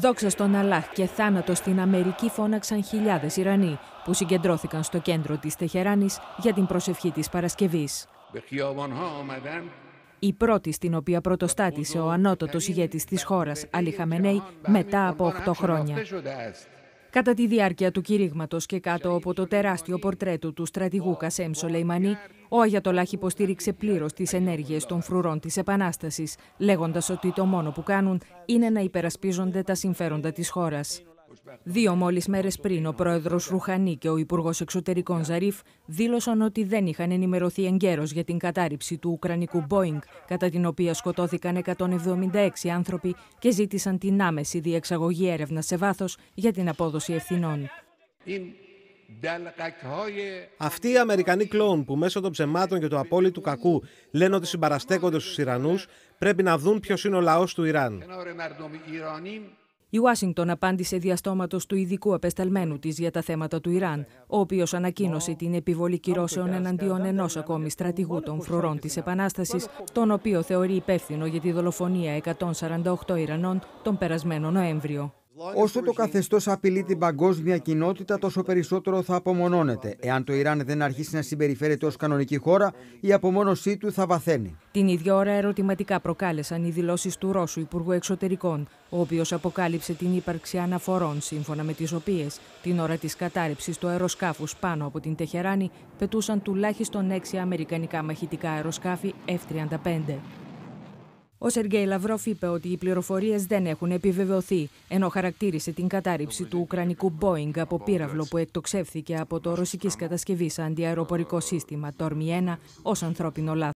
Δόξα στον Αλάχ και θάνατο στην Αμερική φώναξαν χιλιάδες Ιρανοί που συγκεντρώθηκαν στο κέντρο της Τεχεράνης για την προσευχή της Παρασκευής. Η πρώτη στην οποία πρωτοστάτησε ο ανώτατος ηγέτης της χώρας, Αλή Χαμενέη, μετά από 8 χρόνια. Κατά τη διάρκεια του κηρύγματος και κάτω από το τεράστιο πορτρέτο του στρατηγού Κασέμ Σολεϊμανί, ο Αγιατολάχ υποστήριξε πλήρως τις ενέργειες των φρουρών της Επανάστασης, λέγοντας ότι το μόνο που κάνουν είναι να υπερασπίζονται τα συμφέροντα της χώρας. Δύο μόλις μέρες πριν, ο πρόεδρος Ρουχανί και ο υπουργός εξωτερικών Ζαρίφ δήλωσαν ότι δεν είχαν ενημερωθεί εγκαίρως για την κατάρριψη του Ουκρανικού Boeing, κατά την οποία σκοτώθηκαν 176 άνθρωποι και ζήτησαν την άμεση διεξαγωγή έρευνας σε βάθος για την απόδοση ευθυνών. Αυτοί οι Αμερικανοί κλόουν που μέσω των ψεμάτων και του απόλυτου κακού λένε ότι συμπαραστέκονται στους Ιρανούς πρέπει να δουν ποιος είναι ο λαός του Ιράν. Η Ουάσιγκτον απάντησε διαστόματος του ειδικού απεσταλμένου της για τα θέματα του Ιράν, ο οποίος ανακοίνωσε την επιβολή κυρώσεων εναντίον ενός ακόμη στρατηγού των φρουρών της Επανάστασης, τον οποίο θεωρεί υπεύθυνο για τη δολοφονία 148 Ιρανών τον περασμένο Νοέμβριο. Όσο το καθεστώς απειλεί την παγκόσμια κοινότητα, τόσο περισσότερο θα απομονώνεται. Εάν το Ιράν δεν αρχίσει να συμπεριφέρεται ως κανονική χώρα, η απομόνωσή του θα βαθαίνει. Την ίδια ώρα, ερωτηματικά προκάλεσαν οι δηλώσεις του Ρώσου Υπουργού Εξωτερικών, ο οποίος αποκάλυψε την ύπαρξη αναφορών, σύμφωνα με τις οποίες την ώρα της κατάρρευσης του αεροσκάφους πάνω από την Τεχεράνη πετούσαν τουλάχιστον έξι αμερικανικά μαχητικά αεροσκάφη F-35. Ο Σεργέη Λαυρόφ είπε ότι οι πληροφορίες δεν έχουν επιβεβαιωθεί, ενώ χαρακτήρισε την κατάρριψη του Ουκρανικού Boeing από πύραυλο που εκτοξεύθηκε από το ρωσικής κατασκευής αντιαεροπορικό σύστημα Τόρμι 1 ως ανθρώπινο λάθος.